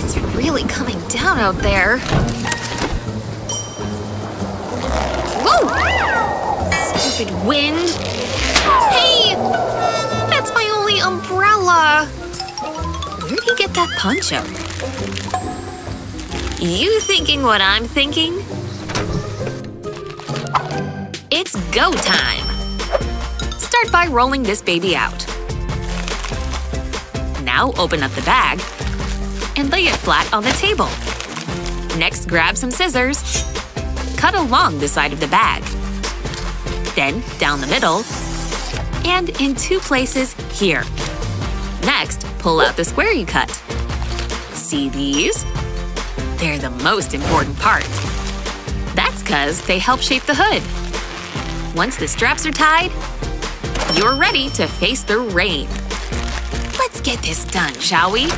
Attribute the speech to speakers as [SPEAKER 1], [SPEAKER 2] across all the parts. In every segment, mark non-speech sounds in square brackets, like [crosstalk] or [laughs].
[SPEAKER 1] It's really coming down out there. Whoa! Stupid wind. Hey! That's my only umbrella! Where'd he get that poncho? You thinking what I'm thinking? It's go time! Start by rolling this baby out. Now open up the bag and lay it flat on the table. Next, grab some scissors. Cut along the side of the bag. Then down the middle and in two places here. Next, pull out the square you cut. See these? They're the most important part. That's cause they help shape the hood. Once the straps are tied, you're ready to face the rain. Let's get this done, shall we?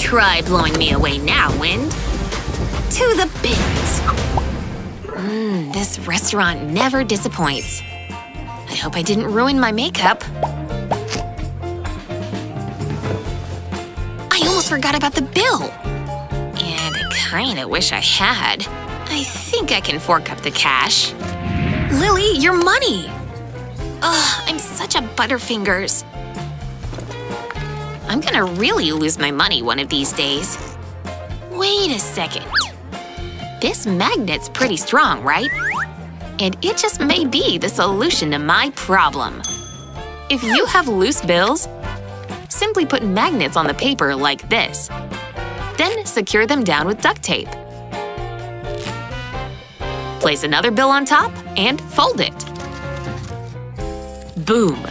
[SPEAKER 1] Try blowing me away now, wind. To the bins. Mmm, this restaurant never disappoints. I hope I didn't ruin my makeup. I almost forgot about the bill. And I kinda wish I had. I think I can fork up the cash. Lily, your money! Ugh, I'm such a butterfingers. I'm gonna really lose my money one of these days. Wait a second. This magnet's pretty strong, right? And it just may be the solution to my problem. If you have loose bills, simply put magnets on the paper like this. Then secure them down with duct tape. Place another bill on top and fold it. Boom!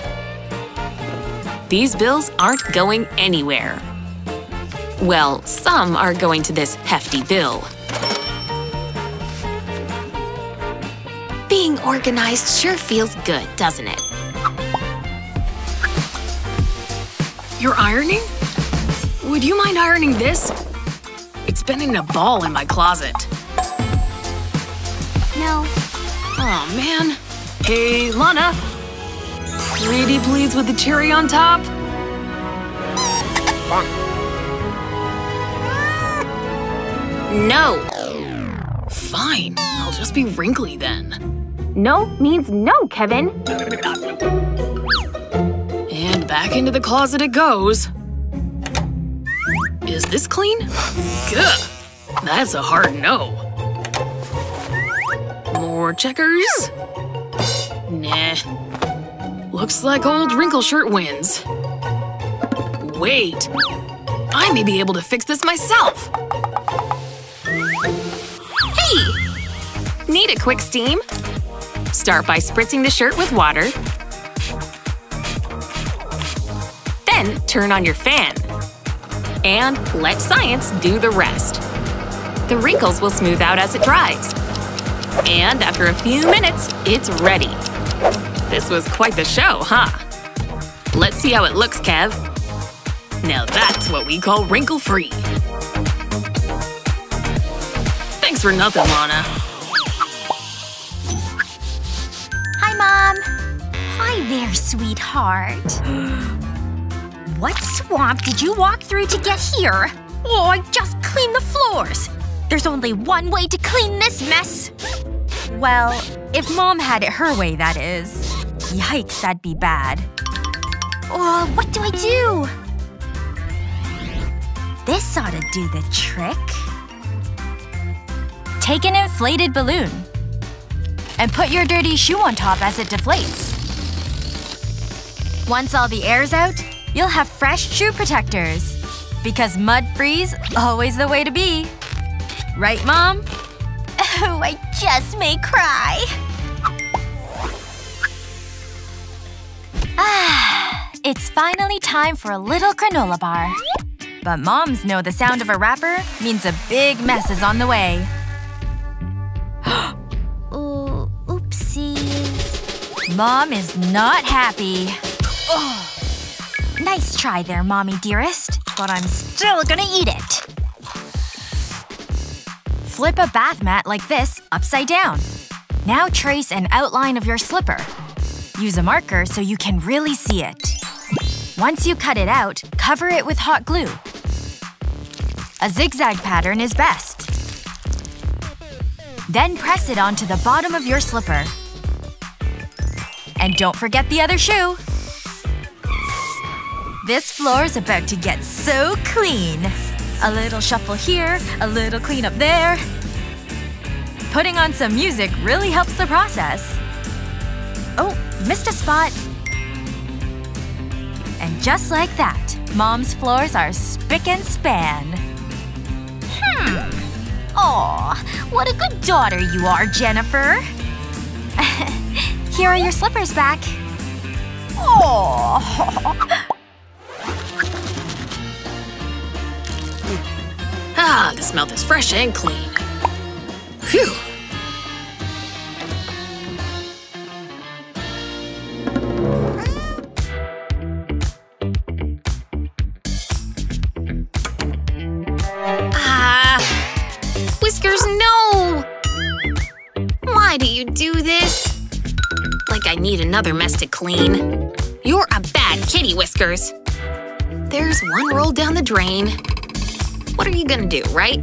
[SPEAKER 1] These bills aren't going anywhere. Well, some are going to this hefty bill. Being organized sure feels good, doesn't it?
[SPEAKER 2] You're ironing? Would you mind ironing this? It's been in a ball in my closet.
[SPEAKER 1] No.
[SPEAKER 2] oh, man. Hey, Lana. Pretty please with the cherry on top?
[SPEAKER 1] No!
[SPEAKER 2] Fine, I'll just be wrinkly then.
[SPEAKER 1] No means no, Kevin.
[SPEAKER 2] And back into the closet it goes. Is this clean? Gah! That's a hard no. More checkers? Nah. Looks like old wrinkle shirt wins. Wait. I may be able to fix this myself.
[SPEAKER 1] Hey! Need a quick steam? Start by spritzing the shirt with water. Then turn on your fan. And let science do the rest. The wrinkles will smooth out as it dries. And after a few minutes, it's ready. This was quite the show, huh? Let's see how it looks, Kev. Now that's what we call wrinkle-free.
[SPEAKER 2] Thanks for nothing, Lana.
[SPEAKER 3] Hi, Mom. Hi there, sweetheart. [gasps] what swamp did you walk through to get here? Oh, I just cleaned the floors. There's only one way to clean this mess. Well, if Mom had it her way, that is. Yikes, that'd be bad. Oh, what do I do? This ought to do the trick. Take an inflated balloon. And put your dirty shoe on top as it deflates. Once all the air's out, you'll have fresh shoe protectors. Because mud-free's always the way to be. Right, Mom? [laughs] Oh, I just may cry. It's finally time for a little granola bar. But moms know the sound of a wrapper means a big mess is on the way. [gasps] Ooh, oopsies. Mom is not happy. Ugh. Nice try there, mommy dearest. But I'm still gonna eat it. Flip a bath mat like this upside down. Now trace an outline of your slipper. Use a marker so you can really see it. Once you cut it out, cover it with hot glue. A zigzag pattern is best. Then press it onto the bottom of your slipper. And don't forget the other shoe. This floor is about to get so clean. A little shuffle here, a little clean up there. Putting on some music really helps the process. Oh, missed a spot. And just like that, Mom's floors are spick and span. Hmm. Aw, what a good daughter you are, Jennifer. [laughs] Here are your slippers back. Aww. [laughs]
[SPEAKER 1] Ah, this mouth is fresh and clean. Phew. I need another mess to clean. You're a bad kitty, Whiskers. There's one roll down the drain. What are you gonna do, right?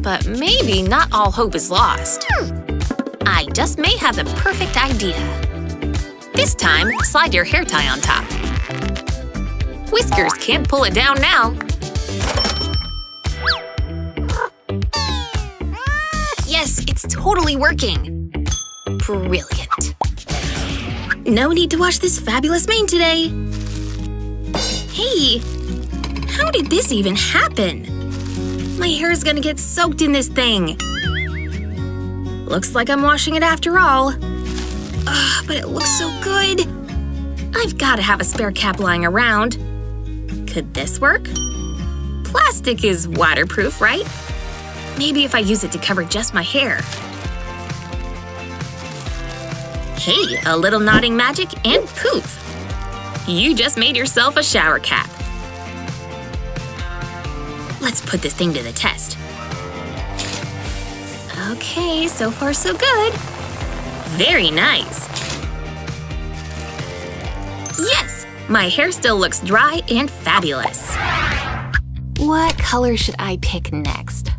[SPEAKER 1] But maybe not all hope is lost. I just may have the perfect idea. This time, slide your hair tie on top. Whiskers can't pull it down now. Yes, it's totally working. Brilliant. No need to wash this fabulous mane today. Hey, how did this even happen? My hair is gonna get soaked in this thing. Looks like I'm washing it after all. Ugh, but it looks so good. I've gotta have a spare cap lying around. Could this work? Plastic is waterproof, right? Maybe if I use it to cover just my hair. Hey, a little nodding magic and poof! You just made yourself a shower cap. Let's put this thing to the test. Okay, so far so good. Very nice. Yes! My hair still looks dry and fabulous. What color should I pick next?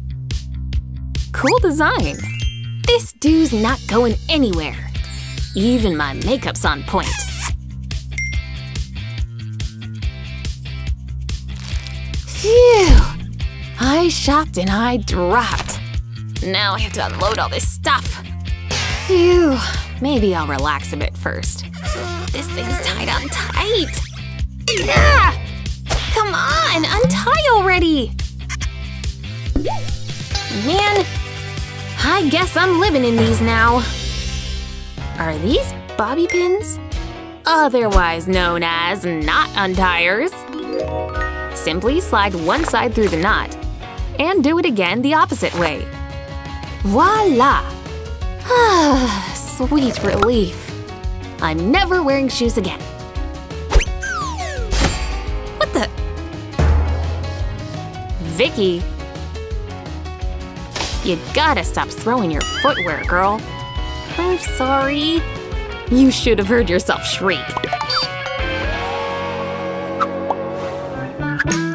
[SPEAKER 1] Cool design. This dude's not going anywhere. Even my makeup's on point. Phew! I shopped and I dropped. Now I have to unload all this stuff. Phew. Maybe I'll relax a bit first. This thing's tied on tight. Come on, untie already! Man, I guess I'm living in these now. Are these bobby pins? Otherwise known as knot untiers. Simply slide one side through the knot and do it again the opposite way. Voila! Ah, [sighs] sweet relief. I'm never wearing shoes again. What the? Vicky. You gotta stop throwing your footwear, girl. I'm sorry. You should have heard yourself shriek.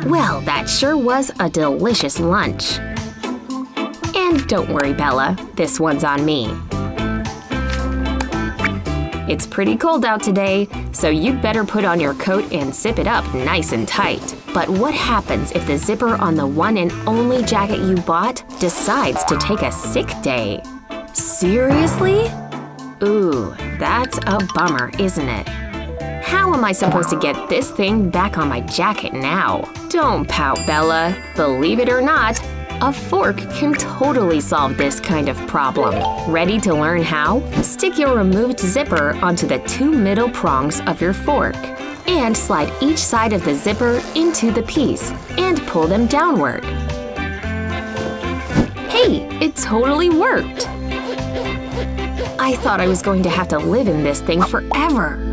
[SPEAKER 1] Well, that sure was a delicious lunch. And don't worry, Bella, this one's on me. It's pretty cold out today, so you'd better put on your coat and zip it up nice and tight. But what happens if the zipper on the one and only jacket you bought decides to take a sick day? Seriously? Ooh, that's a bummer, isn't it? How am I supposed to get this thing back on my jacket now? Don't pout, Bella. Believe it or not, a fork can totally solve this kind of problem. Ready to learn how? Stick your removed zipper onto the two middle prongs of your fork. And slide each side of the zipper into the piece and pull them downward. Hey, it totally worked! I thought I was going to have to live in this thing forever.